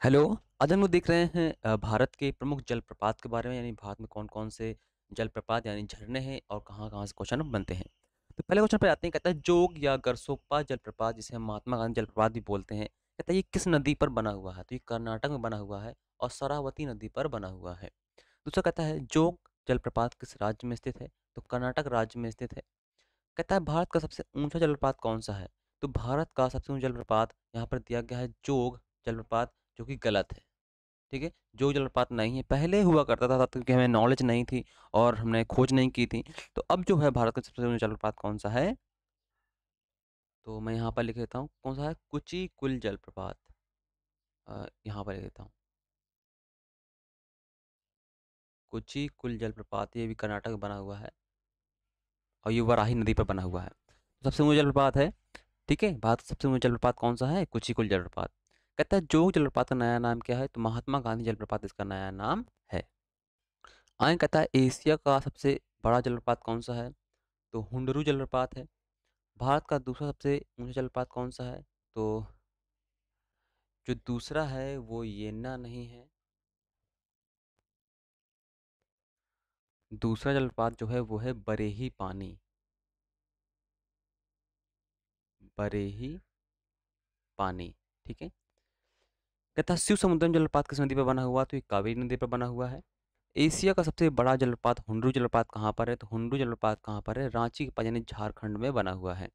Hello, आज हम लोग देख रहे हैं भारत के प्रमुख जलप्रपात के बारे में यानी भारत में कौन-कौन से जलप्रपात यानी झरने हैं और कहाँ-कहाँ से क्वेश्चन बनते हैं। तो पहले क्वेश्चन पर आते हैं कहता है जोग या गरसोप्पा जलप्रपात जिसे हम महात्मा गांधी जलप्रपात भी बोलते हैं। कहता है ये किस नदी पर बना हुआ है? तो ये कर्नाटक में बना हुआ है और सरावती नदी पर बना हुआ है। दूसरा कहता है जोग जलप्रपात किस राज्य में स्थित है? तो कर्नाटक राज्य में स्थित है। कहता है भारत का सबसे ऊँचा जलप्रपात कौन-सा है? तो भारत का सबसे ऊँचा जलप्रपात यहाँ पर दिया गया है जोग जलप्रपात जो कि गलत है। ठीक है? जो जलप्रपात नहीं है, पहले हुआ करता था क्योंकि हमें नॉलेज नहीं थी और हमने खोज नहीं की थी। तो अब जो है भारत का सबसे ऊँचा जलप्रपात कौन-सा है? तो मैं यहाँ पर लिख देता हूँ, कौन-सा है? कुची-कुल जलप्रपात। यहाँ पर लिख देता हूँ। कुची-कुल जलप्रपात ये भी कर्नाटक बना हुआ है और ये वाराही नदी पर बना हुआ है। सबसे ऊँचा जलप्रपात है, ठीक है? भारत का सबसे ऊँचा जलप्रपात कौन-सा है? कुची-कुल जलप्रपात। कहता है जोग जलप्रपात का नया नाम क्या है? तो महात्मा गांधी जलप्रपात इसका नया नाम है। आगे कहता है एशिया का सबसे बड़ा जलप्रपात कौन-सा है? तो हुंडरू जलप्रपात है। भारत का दूसरा सबसे ऊँचा जलप्रपात कौन-सा है? तो जो दूसरा है वो येन्ना नहीं है। दूसरा जलप्रपात जो है वो है बरेही पानी। बरेही पानी, ठीक है? कहता शिव समुद्रम जलपात किस नदी पर बना हुआ? तो ये कावेरी नदी पर बना हुआ है। एशिया का सबसे बड़ा जलपात हुंडरू जलपात कहाँ पर है? तो हुंडरू जलप्रपात कहाँ पर है? रांची के पास यानी झारखंड में बना हुआ है।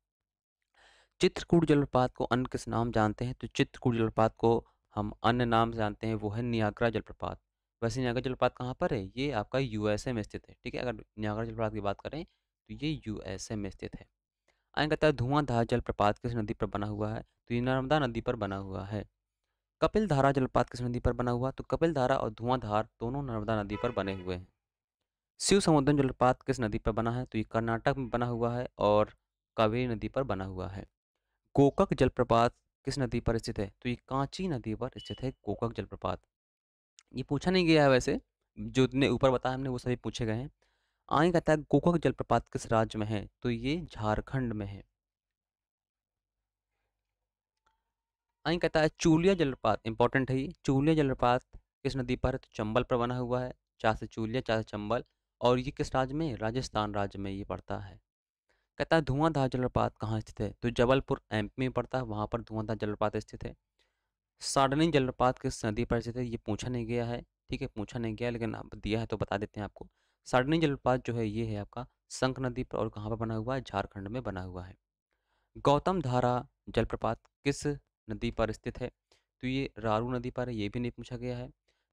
चित्रकूट जलप्रपात को अन्य किस नाम जानते हैं? तो चित्रकूट जलपात को हम अन्य नाम जानते हैं वो है नियाग्रा जलप्रपात। वैसे नियाग्रा जलपात कहाँ पर है? ये आपका यूएसए में स्थित है, ठीक है? अगर नियाग्रा जलप्रपात की बात करें तो ये यूएसए में स्थित है। आगे कहता है धुआंधार जलप्रपात किस नदी पर बना हुआ है? तो ये नर्मदा नदी पर बना हुआ है। कपिल धारा जलपात किस नदी पर बना हुआ? तो कपिल धारा और धुआंधार दोनों नर्मदा नदी पर बने हुए हैं। शिव समुद्र जलपात किस नदी पर बना है? तो ये कर्नाटक में बना हुआ है और कावेरी नदी पर बना हुआ है। गोकक जलप्रपात किस नदी पर स्थित है? तो ये कांची नदी पर स्थित है गोकक जलप्रपात। ये पूछा नहीं गया है वैसे, जो इतने ऊपर बताया हमने वो सभी पूछे गए हैं। आगे कहता है गोकक जलप्रपात किस राज्य में है? तो ये झारखंड में है। आगे कहता है चूलिया जलप्रपात इंपॉर्टेंट है ये चूलिया जलप्रपात किस नदी पर है? तो चंबल पर बना हुआ है। चार से चूलिया, चार से चंबल और ये किस राज्य में? राजस्थान राज्य में ये पड़ता है। कहता है धुआंधार जलप्रपात कहाँ स्थित है? तो जबलपुर एमपी में पड़ता है, वहाँ पर धुआंधार जलप्रपात स्थित है। साडनी जलप्रपात किस नदी पर स्थित है? ये पूछा नहीं गया है, ठीक है? पूछा नहीं गया लेकिन अब दिया है तो बता देते हैं आपको। साडनी जलप्रपात जो है ये है आपका संख नदी पर और कहाँ पर बना हुआ है? झारखंड में बना हुआ है। गौतम धारा जलप्रपात किस नदी पर स्थित है? तो ये रारू नदी पर है, ये भी नहीं पूछा गया है।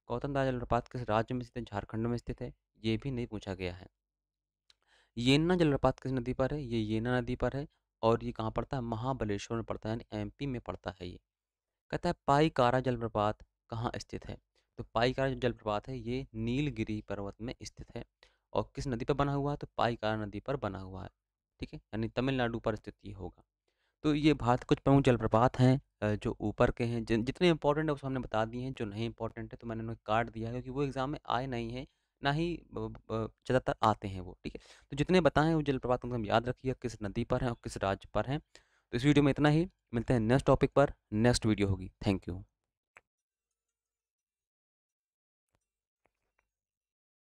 गौतम धारा जलप्रपात किस राज्य में स्थित है? झारखंड में स्थित है, ये भी नहीं पूछा गया है। येन्ना जलप्रपात किस नदी पर है? ये येना नदी पर है और ये कहाँ पड़ता है? महाबलेश्वर में पड़ता है यानी एमपी में पड़ता है ये। कहता है पाईकारा जलप्रपात कहाँ स्थित है? तो पाईकारा जलप्रपात है ये नीलगिरी पर्वत में स्थित है और किस नदी पर बना हुआ है? तो पाईकारा नदी पर बना हुआ है, ठीक है? यानी तमिलनाडु पर स्थित ये होगा। तो ये भारत कुछ प्रमुख जलप्रपात हैं जो ऊपर के हैं जिन जितने इंपॉर्टेंट है वो हमने बता दिए हैं, जो नहीं इंपॉर्टेंट है तो मैंने उन्हें काट दिया है क्योंकि वो एग्ज़ाम में आए नहीं हैं, ना ही ज़्यादातर आते हैं वो, ठीक है? तो जितने बताएँ वो जलप्रपात उनको हम याद रखिए किस नदी पर हैं और किस राज्य पर हैं। तो इस वीडियो में इतना ही, मिलते हैं नेक्स्ट टॉपिक पर, नेक्स्ट वीडियो होगी। Thank you.